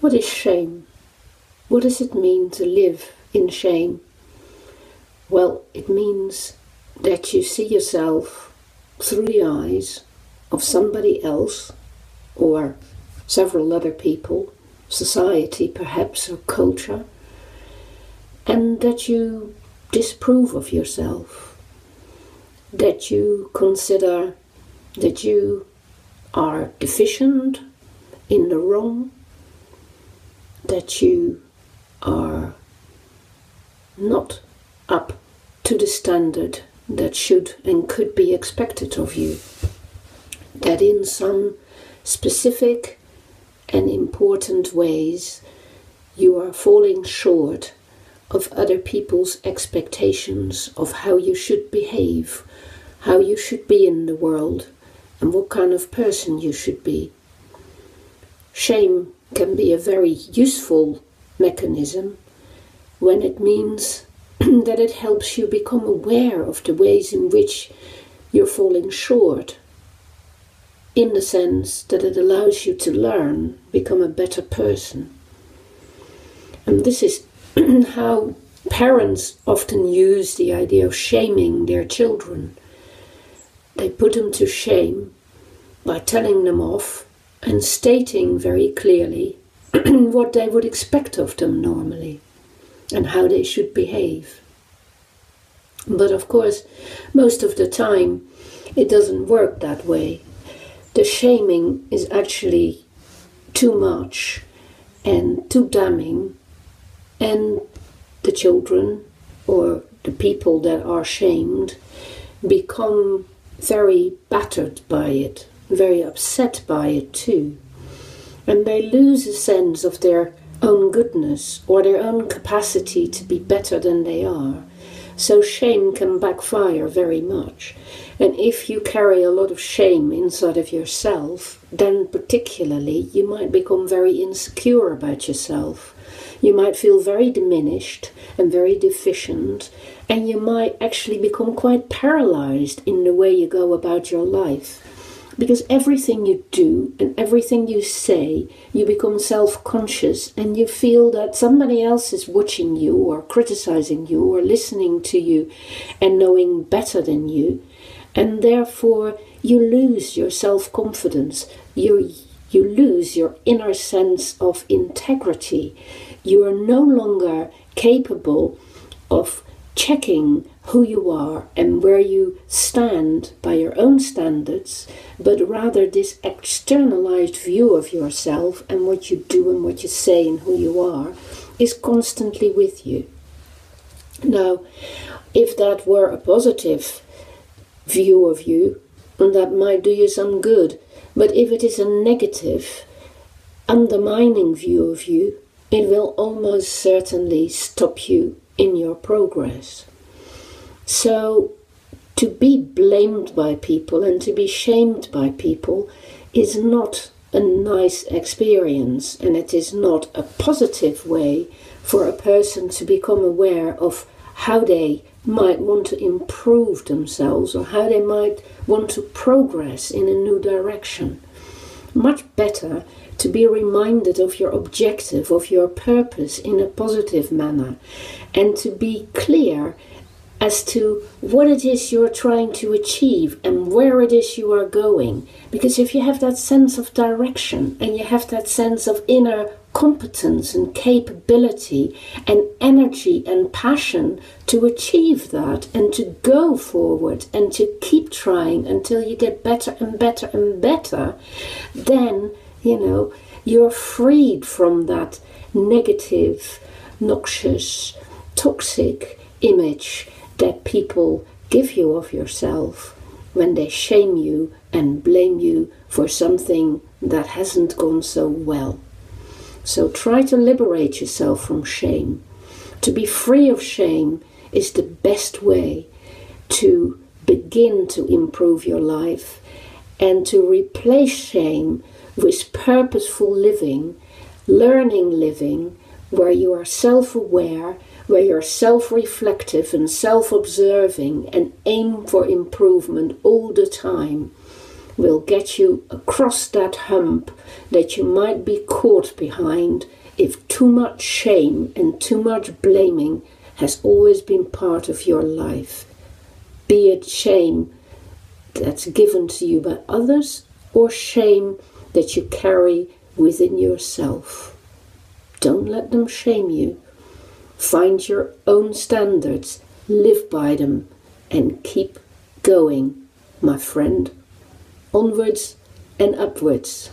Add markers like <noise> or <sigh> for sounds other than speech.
What is shame? What does it mean to live in shame? Well, it means that you see yourself through the eyes of somebody else or several other people, society perhaps, or culture, and that you disapprove of yourself, that you consider that you are deficient, in the wrong, that you are not up to the standard that should and could be expected of you, that in some specific and important ways you are falling short of other people's expectations of how you should behave, how you should be in the world, and what kind of person you should be. Shame can be a very useful mechanism when it means <clears throat> that it helps you become aware of the ways in which you're falling short, in the sense that it allows you to learn, become a better person. And this is <clears throat> how parents often use the idea of shaming their children. They put them to shame by telling them off and stating very clearly <clears throat> what they would expect of them normally and how they should behave. But of course, most of the time, it doesn't work that way. The shaming is actually too much and too damning and the children or the people that are shamed become very battered by it, very upset by it too. And they lose a sense of their own goodness or their own capacity to be better than they are. So shame can backfire very much. And if you carry a lot of shame inside of yourself, then particularly you might become very insecure about yourself you might feel very diminished and very deficient, and you might actually become quite paralyzed in the way you go about your life. Because everything you do and everything you say, you become self conscious and you feel that somebody else is watching you or criticizing you or listening to you and knowing better than you. And therefore, you lose your self confidence. You, you lose your inner sense of integrity you are no longer capable of checking who you are and where you stand by your own standards, but rather this externalized view of yourself and what you do and what you say and who you are is constantly with you. Now, if that were a positive view of you, and that might do you some good, but if it is a negative, undermining view of you, it will almost certainly stop you in your progress. So, to be blamed by people and to be shamed by people is not a nice experience and it is not a positive way for a person to become aware of how they might want to improve themselves or how they might want to progress in a new direction. Much better to be reminded of your objective, of your purpose in a positive manner, and to be clear as to what it is you're trying to achieve and where it is you are going. Because if you have that sense of direction and you have that sense of inner competence and capability and energy and passion to achieve that and to go forward and to keep trying until you get better and better and better, then you know, you're freed from that negative, noxious, toxic image that people give you of yourself when they shame you and blame you for something that hasn't gone so well. So try to liberate yourself from shame. To be free of shame is the best way to begin to improve your life and to replace shame with purposeful living, learning living, where you are self aware, where you're self reflective and self observing and aim for improvement all the time, will get you across that hump that you might be caught behind if too much shame and too much blaming has always been part of your life. Be it shame that's given to you by others or shame that you carry within yourself. Don't let them shame you. Find your own standards, live by them, and keep going, my friend. Onwards and upwards.